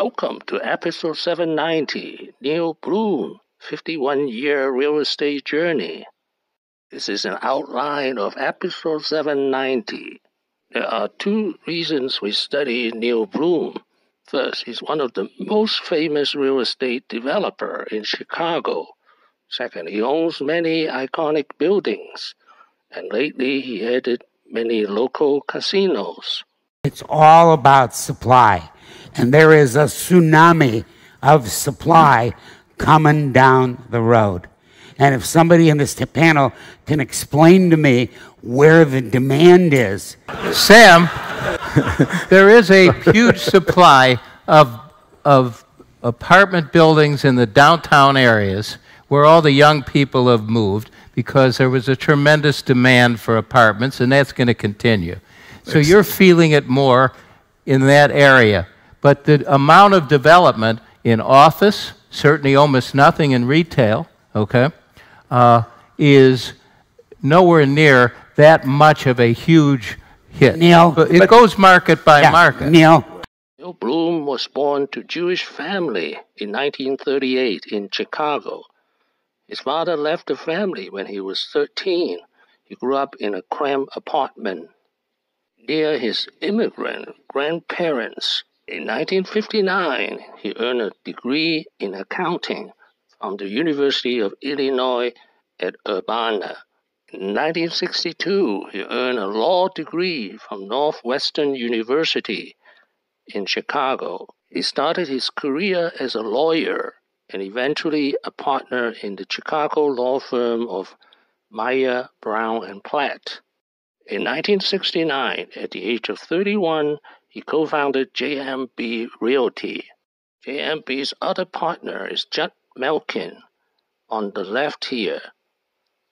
Welcome to episode 790, Neil Bluhm, 51 year real estate journey. This is an outline of episode 790. There are two reasons we study Neil Bluhm. First, he's one of the most famous real estate developer in Chicago. Second, he owns many iconic buildings. And lately, he added many local casinos. It's all about supply. And there is a tsunami of supply coming down the road. And if somebody in this panel can explain to me where the demand is. Sam, there is a huge supply of, of apartment buildings in the downtown areas where all the young people have moved because there was a tremendous demand for apartments, and that's going to continue. So you're feeling it more in that area. But the amount of development in office, certainly almost nothing in retail, okay, uh, is nowhere near that much of a huge hit. Neil, But it but- goes market by Yeah, market. Neil, Neil Bluhm was born to Jewish family in 1938 in Chicago. His father left the family when he was 13. He grew up in a cramped apartment near his immigrant grandparents. In 1959, he earned a degree in accounting from the University of Illinois at Urbana. In 1962, he earned a law degree from Northwestern University in Chicago. He started his career as a lawyer and eventually a partner in the Chicago law firm of Mayer, Brown, and Platt. In 1969, at the age of 31, he co founded JMB Realty. JMB's other partner is Judd Malkin on the left here.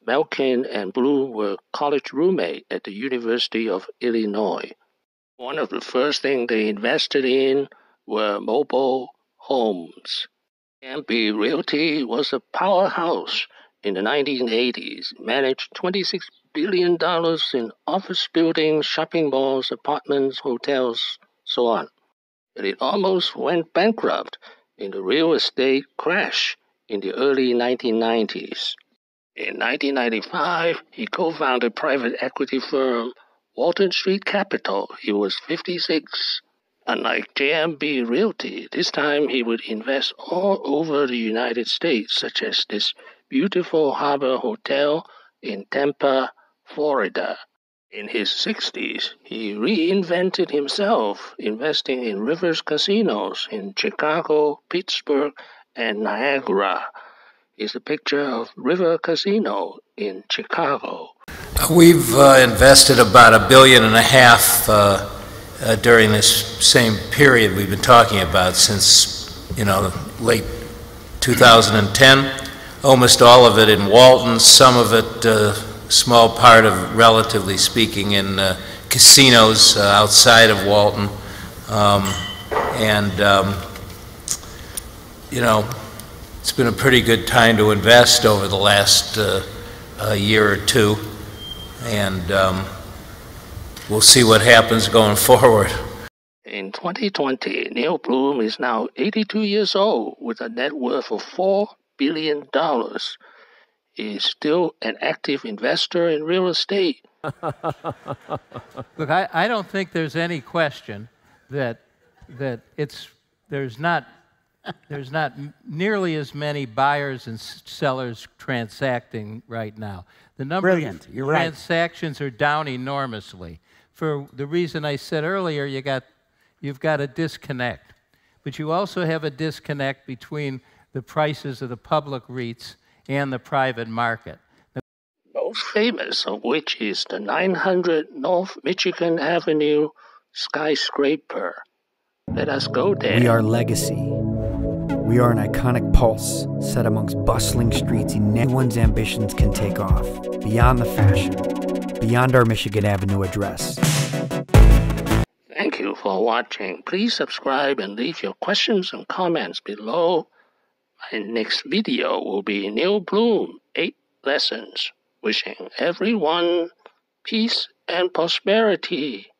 Malkin and Bluhm were college roommates at the University of Illinois. One of the first things they invested in were mobile homes. JMB Realty was a powerhouse in the 1980s, managed $26 billion in office buildings, shopping malls, apartments, hotels, so on. But it almost went bankrupt in the real estate crash in the early 1990s. In 1995, he co founded private equity firm Walton Street Capital. He was 56. Unlike JMB Realty, this time he would invest all over the United States, such as this beautiful harbor hotel in Tampa, Florida. In his 60s, he reinvented himself, investing in Rivers casinos in Chicago, Pittsburgh, and Niagara. Is a picture of River Casino in Chicago. We've uh, invested about a billion and a half uh, uh, during this same period we've been talking about since, you know, late 2010. Almost all of it in Walton, some of it, a small part of, relatively speaking, in uh, casinos uh, outside of Walton. Um, And, um, you know, it's been a pretty good time to invest over the last uh, uh, year or two, and um, we'll see what happens going forward. In 2020, Neil Bluhm is now 82 years old with a net worth of $4 billion. dollars is still an active investor in real estate. Look, I, I don't think there's any question that that it's there's not there's not nearly as many buyers and sellers transacting right now. The number Brilliant. of You're right. transactions are down enormously. For the reason I said earlier, you got you've got a disconnect. But you also have a disconnect between the prices of the public REITs and the private market. most famous of which is the 900 North Michigan Avenue skyscraper. Let us go there. We are legacy. We are an iconic pulse set amongst bustling streets anyone's ambitions can take off, beyond the fashion, beyond our Michigan Avenue address. Thank you for watching. Please subscribe and leave your questions and comments below. My next video will be Neil Bluhm 8 Lessons. Wishing everyone peace and prosperity.